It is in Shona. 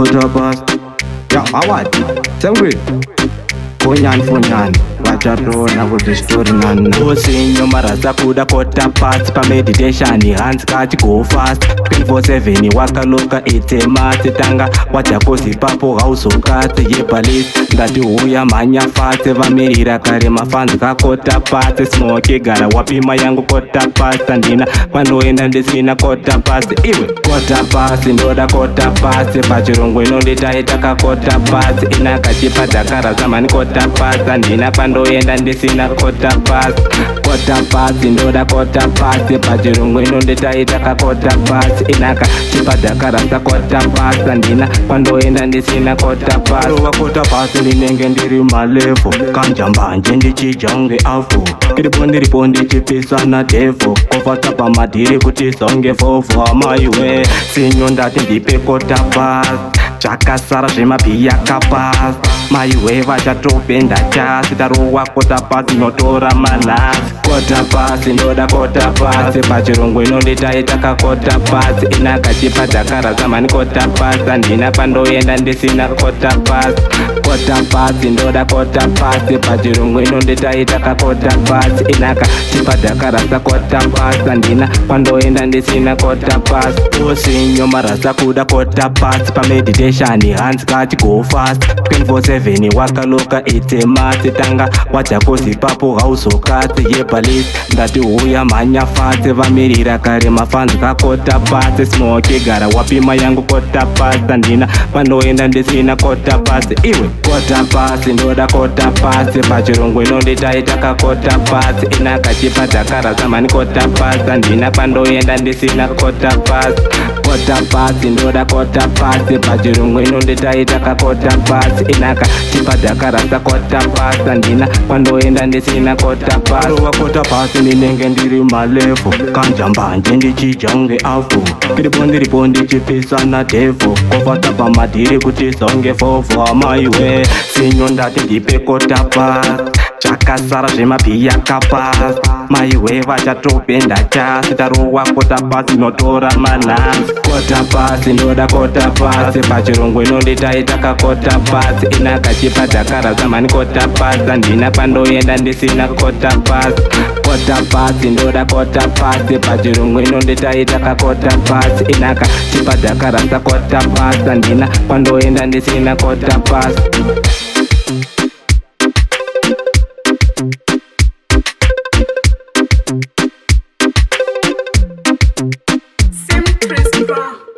Motor bus. Yeah, I want it. Same way. Funyan, funyan. zvatinoona kuti zvitori nani vose nyoma razakuda kota pasi pameditathoni hanzi kati go fast 247 wakaloka itema setanga wajakozi ipapo hauzokatse yebalisi ngatiuya mhanya fase vamirira kare mafanzi kakota pasi smoke gara wapima yangu kota pasi andina kwanoenda ndisina kota pasi iwe kota pasi ndoda kota pasi pachirongo inondi taitakakota pasi inakachipa dzakara zvamhani kota pasi andina kwandoi kuenda ndisina kota pasi kota pasi ndoda kota pasi pachirungu inondetaita kakota pasi inaka chipadhakarasa kota pasi andina kwandoenda ndisina kota pasiwa kota pasi ndinenge ndiri malevo kanjambanje ndichijange afu ndiripo ndiripo ndichipisana devo kofata pamadhiri kuti songe vovo amaiwe sinyo ndati ndipe kota pasi zvakasara zvemabhiyakapasi maiwe vachatopenda chasitarowakota pasinotora manhasi kota pasi ndoda kota pasi pachirungu inonditai takakota pasi inakachipa takarazamani kota pasi handina pandoenda ndisina kota pasi kota pasi ndoda kota pasi pachirungu inonditai takakota pasi inakachipa takarasa kota pasi handina pandoenda ndisina kota pasi usinyoma rasa kuda kota pasi pameditation hans kati go fast 247 wakaloka itemasi tanga wajakozipapo hausokasi yepa valet ndatihuya mhanya fase vamirira kare mafanzika kota pase smoke gara wapima yangu kota pasa ndina panoenda ndisina kota pasi iwe kota pasi ndoda kota pasi pachirungu inonditai takakota pasi ina kachipa takarasa mhani kota pasa ndina panoenda ndisina kota pasi kota pasi ndoda kota pasi pachirungu inondetaitakakota pasi inaka chipadhakarasa kota pasi handina kwandoenda ndisina kota pasiwa kota pasi ndinenge ndiri malevo kanjambanje ndichijange afu ndiripo ndiripo ndichipisa nadevo kofata pamadhiri kutisonge fofo amaiwe sinyo ndati ndipe kota pasi zvakasara zvemabhiya kapa maiwe vachatopenda chasi tarowa kota pasi notora manhanzi kota pasi ndoda kota pasi pachirungu inondi taitaka kota pasi inakachipa dhakara zvamhani kota pasi handina kwandoenda ndisina kota pasi kota pasi ndoda kota pasi pachirungu inondi taitaka kota pasi inakachipa dhakara sakota pasi handina kwandoenda ndisina kota pasi Christopher.